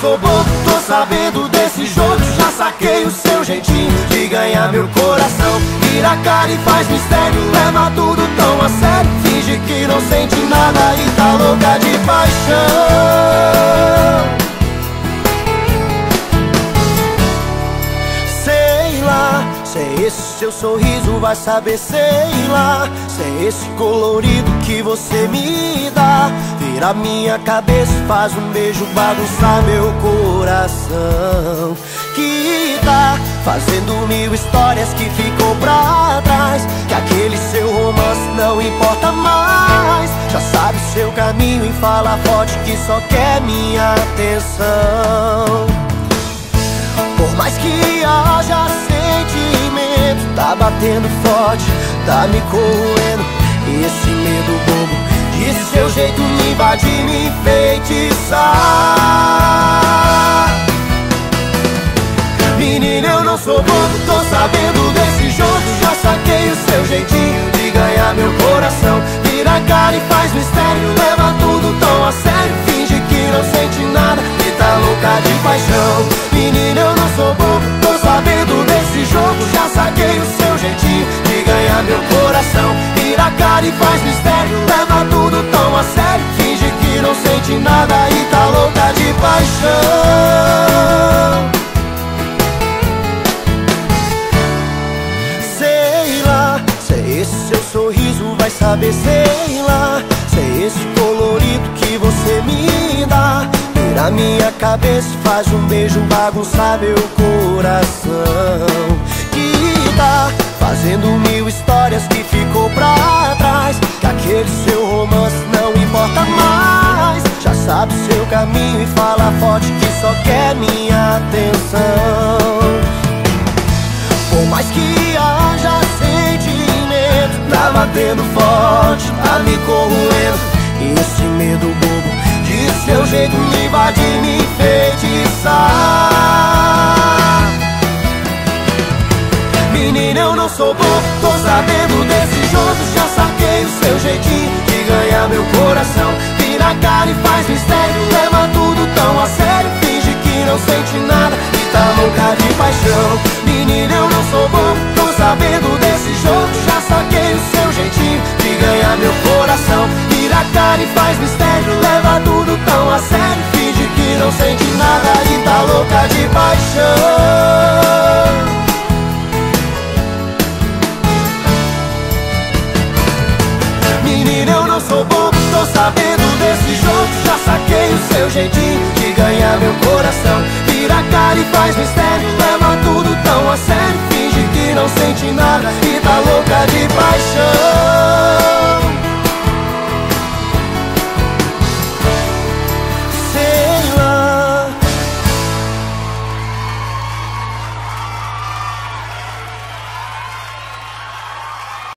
sou bobo, tô sabendo desse jogo. Já saquei o seu jeitinho de ganhar meu coração. Vira a cara e faz mistério, leva tudo tão a sério. Finge que não sente nada e tá louca de paixão esse seu sorriso, vai saber, sei lá. Se é esse colorido que você me dá. Vira minha cabeça, faz um beijo bagunçar meu coração. Que tá fazendo mil histórias que ficou pra trás. Que aquele seu romance não importa mais. Já sabe o seu caminho e fala forte que só quer minha atenção. Por mais que haja Tá batendo forte, tá me corroendo. Esse medo bobo de seu jeito me invadir, me enfeitiçar Menina, eu não sou bobo, tô sabendo desse jogo. Já saquei o seu jeitinho de ganhar meu coração. Vira a cara e faz mistério, leva tudo tão a sério. Finge que não sente nada e tá louca de paixão meu coração. Vira cara e faz mistério. Leva tudo tão a sério. Finge que não sente nada e tá louca de paixão. Sei lá, se é esse seu sorriso vai saber Sei lá, se é esse colorido que você me dá Vira minha cabeça faz um beijo bagunçar meu coração Que tá Fazendo mil histórias que ficou pra trás. Que aquele seu romance não importa mais. Já sabe o seu caminho e fala forte que só quer minha atenção. Por mais que haja sentimento Tá batendo forte, tá me corroendo. E esse medo bobo de seu jeito me invadir, não sou bobo, tô sabendo desse jogo Já saquei o seu jeitinho de ganhar meu coração. Vira a cara e faz mistério, leva tudo tão a sério Finge que não sente nada e tá louca de paixão. Menina, eu não sou bobo, tô sabendo desse jogo Já saquei o seu jeitinho de ganhar meu coração. Vira a cara e faz mistério, leva tudo tão a sério não sou bobo, tô sabendo desse jogo. Já saquei o seu jeitinho de ganhar meu coração. Vira a cara e faz mistério